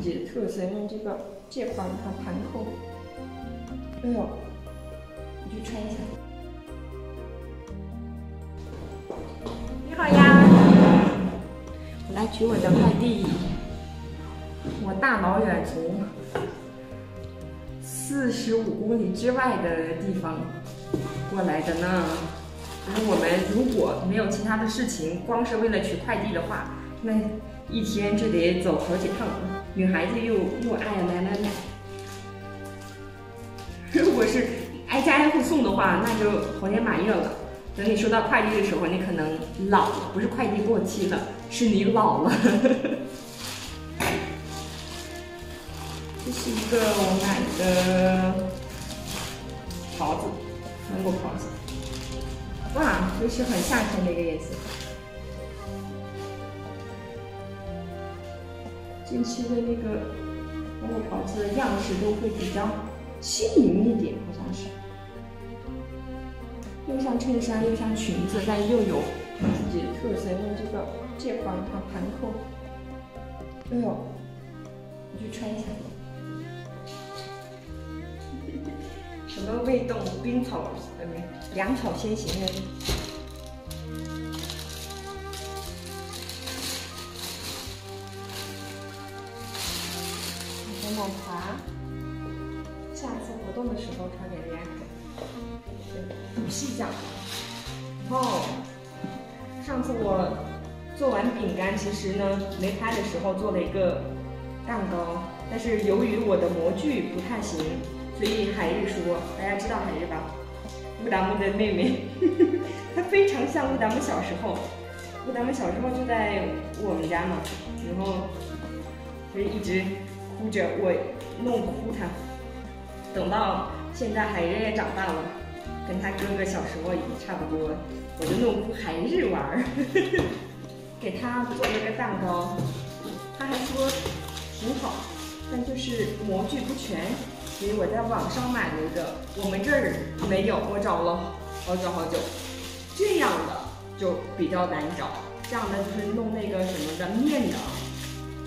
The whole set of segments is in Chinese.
自己的特色，用这个这块你看盘扣。哎呦，你去穿一下。你好呀，我来取我的快递。我大老远从四十五公里之外的地方过来的呢。我们如果没有其他的事情，光是为了取快递的话，那一天就得走好几趟。女孩子又又爱买买买。如果是挨家挨户送的话，那就猴年马月了。等你收到快递的时候，你可能老了，不是快递过期了，是你老了。这是一个我买的袍子，韩国袍子。哇，这是很夏天的一个颜色。近期的那个韩国袍子的样式都会比较轻盈一点，好像是。又像衬衫，又像裙子，但又有自己的特色。用这个这款它盘扣。哎呦，你去穿一下。什么未动冰草，呃，粮草先行的。奶茶，下次活动的时候穿给大家看。补细讲。哦，上次我做完饼干，其实呢没拍的时候做了一个蛋糕，但是由于我的模具不太行。所以海日说，大家知道海日吧？乌达木的妹妹，她非常像乌达木小时候。乌达木小时候就在我们家嘛，然后所以一直哭着我弄哭他。等到现在海日也长大了，跟他哥哥小时候也差不多，我就弄哭海日玩儿，给他做了个蛋糕，他还说挺好，但就是模具不全。所以我在网上买了一个，我们这儿没有，我找了好久好久。这样的就比较难找，这样的就是弄那个什么的面的，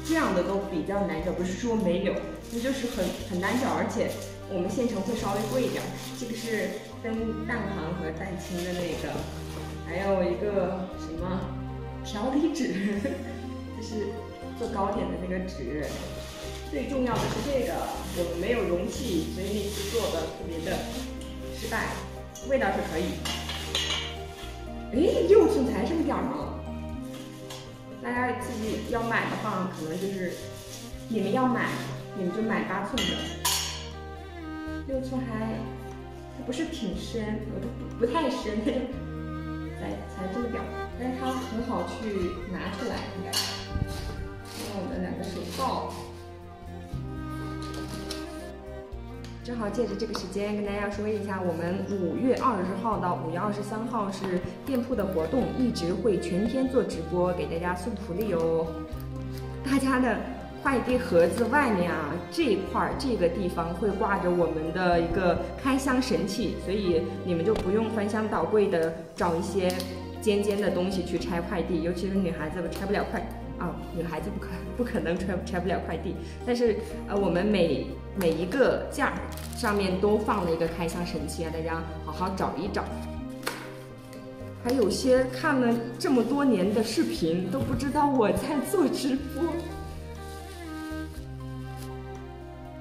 这样的都比较难找，不是说没有，那就是很很难找，而且我们县城会稍微贵一点。这个是分蛋黄和蛋清的那个，还有一个什么 调理纸，就是做糕点的那个纸。最重要的是这个，我们没有容器，所以那次做的特别的失败。味道是可以。哎，六寸才这么点儿吗？自己要买的话，可能就是你们要买，你们就买八寸的。六寸还它不是挺深，我都不不太深，它就才才这么点，但是它很好去拿出来，应该。用我的两个手套。正好借着这个时间跟大家说一下，我们五月二十号到五月二十三号是店铺的活动，一直会全天做直播，给大家送福利哦。大家的快递盒子外面啊这一块儿这个地方会挂着我们的一个开箱神器，所以你们就不用翻箱倒柜的找一些尖尖的东西去拆快递，尤其是女孩子拆不了快。啊，女孩子不可不可能拆拆不了快递，但是呃，我们每每一个件上面都放了一个开箱神器啊，大家好好找一找。还有些看了这么多年的视频都不知道我在做直播，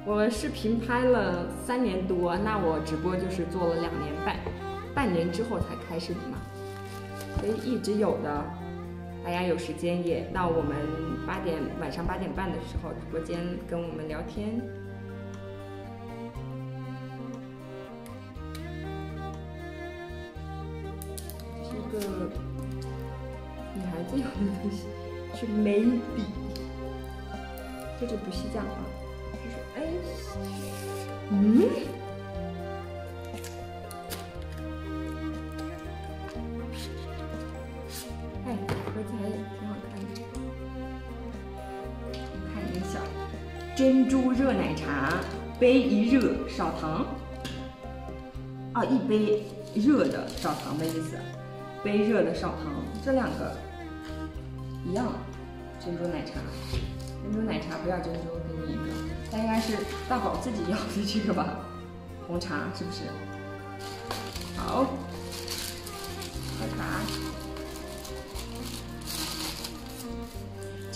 我视频拍了三年多，那我直播就是做了两年半，半年之后才开始的嘛，所以一直有的。大家有时间也到我们八点晚上八点半的时候直播间跟我们聊天。这个女孩子用的东西是眉笔，这就不细讲了。就是哎，嗯。珍珠热奶茶，杯一热少糖。啊，一杯热的少糖的意思，杯热的少糖，这两个一样。珍珠奶茶，珍珠奶茶？不要珍珠，给你一个。它应该是大宝自己要的这个吧？红茶是不是？好，喝茶。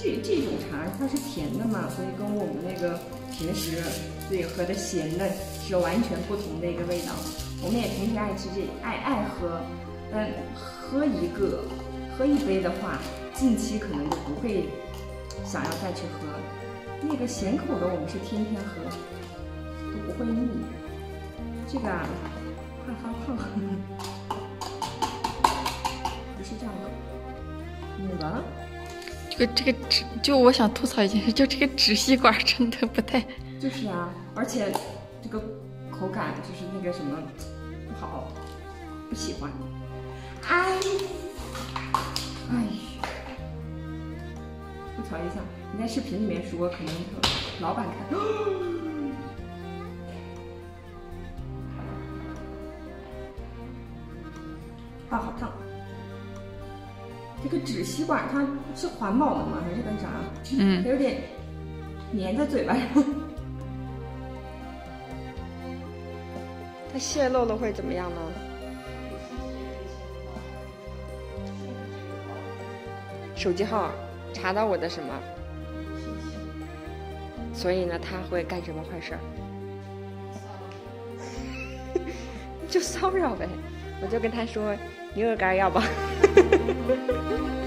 这这种茶它是甜的嘛，所以跟我们那个平时自己喝的咸的是完全不同的一个味道。我们也平时爱吃这爱爱喝，但喝一个喝一杯的话，近期可能就不会想要再去喝。那个咸口的我们是天天喝，都不会腻。这个啊，怕发胖，不是这样的。那个？这个这个纸，就我想吐槽一件事，就这个纸吸管真的不太。就是啊，而且这个口感就是那个什么不好，不喜欢。哎，哎，吐槽一下，你在视频里面说，可能老板看，啊，好烫。这个纸吸管它是环保的吗？还是干啥？嗯，它有点粘在嘴巴上。它泄露了会怎么样呢？手机号查到我的什么？所以呢，他会干什么坏事儿？就骚扰呗，我就跟他说牛肉干要不？Ha ha ha ha!